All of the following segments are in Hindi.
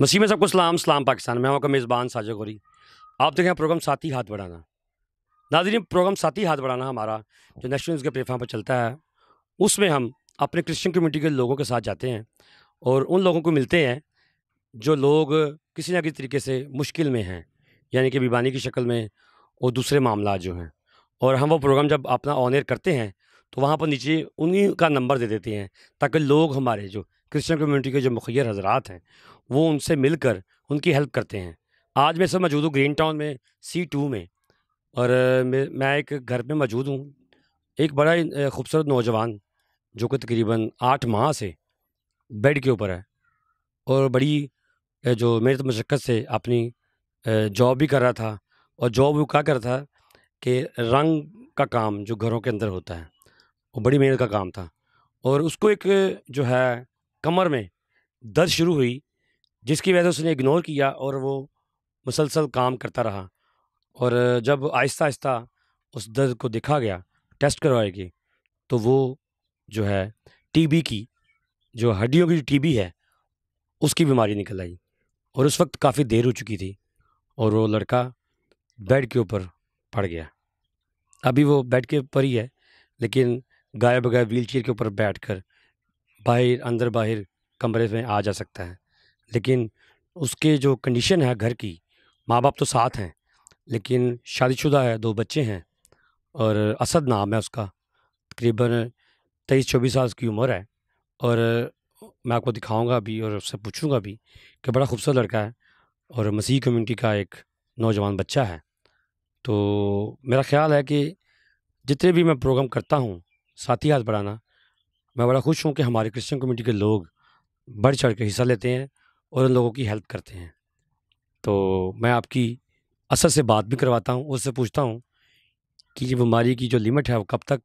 मसीह में सबको सलाम सलाम पाकिस्तान। मैं आपका मेज़बान साजा गौरी। आप देखें प्रोग्राम साथी हाथ बढ़ाना। नाजरीन, प्रोग्राम साथी हाथ बढ़ाना हमारा जो नेशनल के प्लेटफॉर्म पर चलता है, उसमें हम अपने क्रिश्चियन कम्युनिटी के लोगों के साथ जाते हैं और उन लोगों को मिलते हैं जो लोग किसी ना किसी तरीके से मुश्किल में हैं, यानी कि बीमारी की शक्ल में और दूसरे मामला जो हैं। और हम वो प्रोग्राम जब अपना ऑन एयर करते हैं तो वहाँ पर नीचे उन्हीं का नंबर दे देते हैं ताकि लोग हमारे जो क्रिश्चियन कम्युनिटी के जो मुखिर हजरात हैं वो उनसे मिलकर उनकी हेल्प करते हैं। आज मैं सब मौजूद हूँ ग्रीन टाउन में, सी टू में और मैं एक घर में मौजूद हूँ। एक बड़ा खूबसूरत नौजवान जो कि तकरीबन आठ माह से बेड के ऊपर है और बड़ी जो मेरी तो मशक्क़त से अपनी जॉब भी कर रहा था और जॉब वो क्या कर रहा था कि रंग का काम जो घरों के अंदर होता है, वो बड़ी मेहनत का काम था और उसको एक जो है कमर में दर्द शुरू हुई जिसकी वजह से उसने इग्नोर किया और वो मुसलसल काम करता रहा। और जब आहिस्ता आहिस्ता उस दर्द को देखा गया टेस्ट करवाएगी तो वो जो है टीबी की, जो हड्डियों की टीबी है, उसकी बीमारी निकल आई। और उस वक्त काफ़ी देर हो चुकी थी और वो लड़का बेड के ऊपर पड़ गया। अभी वो बेड के ऊपर ही है, लेकिन गाय बगैर व्हील चेयर के ऊपर बैठ कर बाहर अंदर बाहर कमरे में आ जा सकता है। लेकिन उसके जो कंडीशन है घर की माँ बाप तो साथ हैं, लेकिन शादीशुदा है, दो बच्चे हैं और असद नाम है उसका, तकरीबन तेईस चौबीस साल की उम्र है और मैं आपको दिखाऊँगा भी और उससे पूछूँगा भी कि बड़ा खूबसूरत लड़का है और मसीह कम्युनिटी का एक नौजवान बच्चा है। तो मेरा ख्याल है कि जितने भी मैं प्रोग्राम करता हूँ, साथी हाथ बढ़ाना, मैं बड़ा खुश हूँ कि हमारे क्रिश्चियन कम्युनिटी के लोग बढ़ चढ़ के हिस्सा लेते हैं और उन लोगों की हेल्प करते हैं। तो मैं आपकी असर से बात भी करवाता हूँ, उससे पूछता हूँ कि ये बीमारी की जो लिमिट है वो कब तक,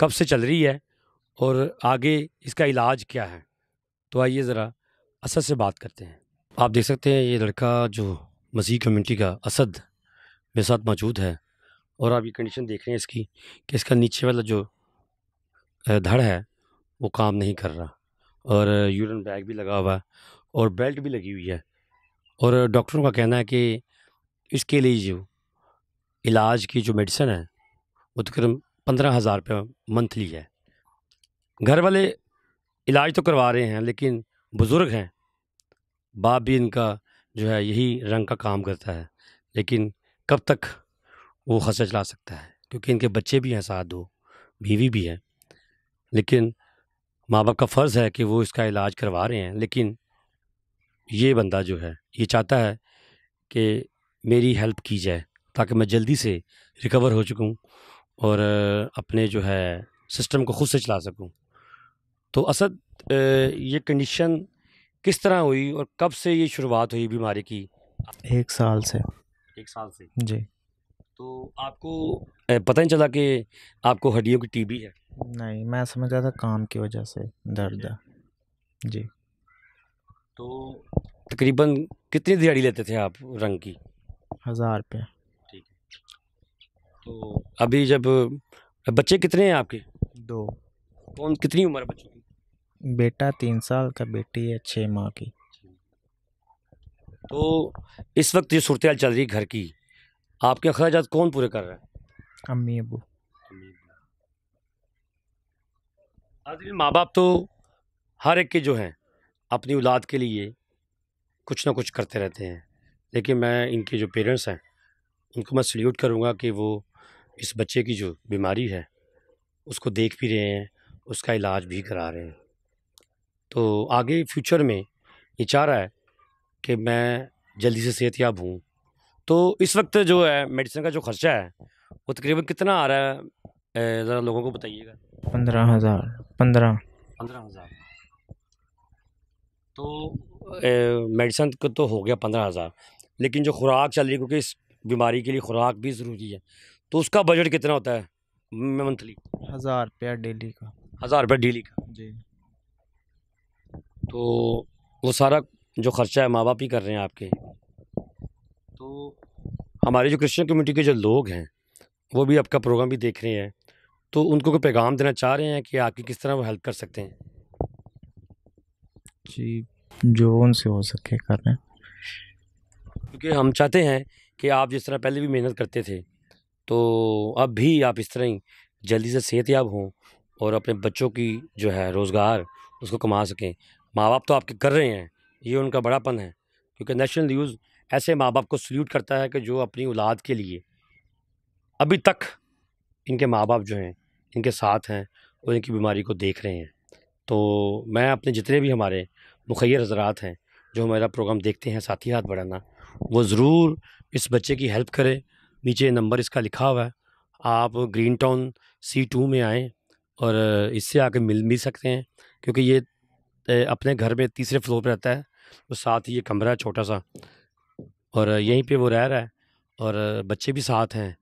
कब से चल रही है और आगे इसका इलाज क्या है? तो आइए ज़रा असद से बात करते हैं। आप देख सकते हैं ये लड़का जो मसीह कम्युनिटी का असद मेरे साथ मौजूद है और आप ये कंडीशन देख रहे हैं इसकी कि इसका नीचे वाला जो धड़ है वो काम नहीं कर रहा और यूरिन बैग भी लगा हुआ है और बेल्ट भी लगी हुई है। और डॉक्टरों का कहना है कि इसके लिए जो इलाज की जो मेडिसिन है, वो तकरीबन पंद्रह हज़ार रुपये मंथली है। घर वाले इलाज तो करवा रहे हैं, लेकिन बुज़ुर्ग हैं, बाप भी इनका जो है यही रंग का काम करता है। लेकिन कब तक वो खर्चा चला सकता है? क्योंकि इनके बच्चे भी हैं, साथ दो, बीवी भी है। लेकिन माँ बाप का फ़र्ज़ है कि वो इसका इलाज करवा रहे हैं, लेकिन ये बंदा जो है ये चाहता है कि मेरी हेल्प की जाए ताकि मैं जल्दी से रिकवर हो चुकूँ और अपने जो है सिस्टम को खुद से चला सकूँ। तो असद ये कंडीशन किस तरह हुई और कब से ये शुरुआत हुई बीमारी की? एक साल से। एक साल से? जी। तो आपको पता नहीं चला कि आपको हड्डियों की टीबी है? नहीं मैं समझ रहा था काम की वजह से दर्द है। जी। तो तकरीबन कितनी दिहाड़ी लेते थे आप रंग की? हज़ार रुपये। ठीक है। तो अभी जब बच्चे कितने हैं आपके? दो। कौन कितनी उम्र है बच्चों की? बेटा तीन साल का बेटी है छः माह की। तो इस वक्त ये सूरत चल रही है घर की। आपके अखराज कौन पूरे कर रहा है? अम्मी अबू। माँ बाप तो हर एक के जो हैं। अपनी औलाद के लिए कुछ ना कुछ करते रहते हैं। लेकिन मैं इनके जो पेरेंट्स हैं उनको मैं सल्यूट करूँगा कि वो इस बच्चे की जो बीमारी है उसको देख भी रहे हैं उसका इलाज भी करा रहे हैं। तो आगे फ्यूचर में ये चाह रहा है कि मैं जल्दी से सेहतयाब हूँ। तो इस वक्त जो है मेडिसिन का जो खर्चा है वो तकरीबन कितना आ रहा है? ज़रा लोगों को बताइएगा। पंद्रह हज़ार पंद्रह। पंद्रह हज़ार। तो मेडिसन को तो हो गया पंद्रह हज़ार। लेकिन जो खुराक चल रही है क्योंकि इस बीमारी के लिए खुराक भी ज़रूरी है तो उसका बजट कितना होता है मंथली हज़ार रुपया डेली का। हज़ार रुपया डेली का? जी। तो वो सारा जो खर्चा है माँ बाप ही कर रहे हैं आपके। तो हमारे जो क्रिश्चियन कम्युनिटी के जो लोग हैं वो भी आपका प्रोग्राम भी देख रहे हैं तो उनको कोई पैगाम देना चाह रहे हैं कि आपकी किस तरह वो हेल्प कर सकते हैं? जी, जो उनसे हो सके कर क्योंकि हम चाहते हैं कि आप जिस तरह पहले भी मेहनत करते थे तो अब भी आप इस तरह ही जल्दी से सेहतयाब हों और अपने बच्चों की जो है रोज़गार उसको कमा सकें। माँ बाप तो आपके कर रहे हैं, ये उनका बड़ापन है, क्योंकि नेशनल न्यूज़ ऐसे माँ बाप को सल्यूट करता है कि जो अपनी औलाद के लिए अभी तक इनके माँ बाप जो हैं, इनके साथ हैं और इनकी बीमारी को देख रहे हैं। तो मैं अपने जितने भी हमारे मुखैर हजरात हैं, जो हमारा प्रोग्राम देखते हैं, साथी हाथ बढ़ाना, वो ज़रूर इस बच्चे की हेल्प करें। नीचे नंबर इसका लिखा हुआ है। आप ग्रीन टाउन सी टू में आएँ और इससे आके मिल भी सकते हैं, क्योंकि ये अपने घर में तीसरे फ्लोर पर रहता है तो साथ ही ये कमरा है छोटा सा, और यहीं पे वो रह रहा है, और बच्चे भी साथ हैं,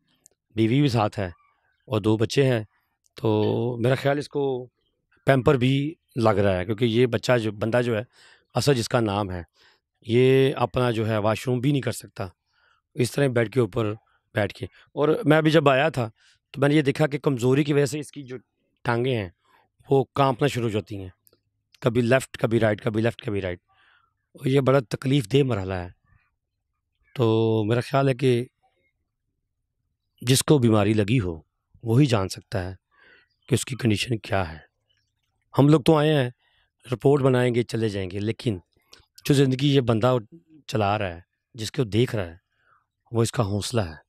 बीवी भी साथ है, और दो बच्चे हैं तो मेरा ख्याल इसको पैम्पर भी लग रहा है, क्योंकि ये बच्चा जो, बंदा जो है, असर जिसका नाम है, ये अपना जो है वाशरूम भी नहीं कर सकता। इस तरह बेड के ऊपर बैठ के। और मैं अभी जब आया था तो मैंने ये देखा कि कमज़ोरी की वजह से इसकी जो टांगें हैं, वो कांपना शुरू हो जाती हैं। कभी लेफ़्ट, कभी राइट, कभी लेफ़्ट, कभी राइट। और ये बड़ा तकलीफ़ दे मरहला है। तो मेरा ख्याल है कि जिसको बीमारी लगी हो वही जान सकता है कि उसकी कंडीशन क्या है। हम लोग तो आए हैं रिपोर्ट बनाएँगे, चले जाएँगे, लेकिन जो ज़िंदगी ये बंदा चला रहा है, जिसको देख रहा है, वो इसका हौसला है।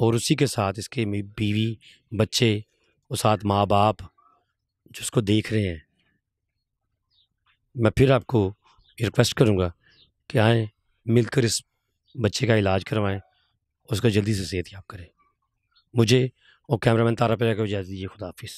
और उसी के साथ इसके बीवी, बच्चे और साथ माँ बाप जिसको देख रहे हैं। मैं फिर आपको रिक्वेस्ट करूँगा कि आएँ, मिलकर इस बच्चे का इलाज करवाएँ, उसका जल्दी से सेहत याब करें। मुझे और कैमरामैन तारा पे जाकर इजाज़त दीजिए खुदाफिज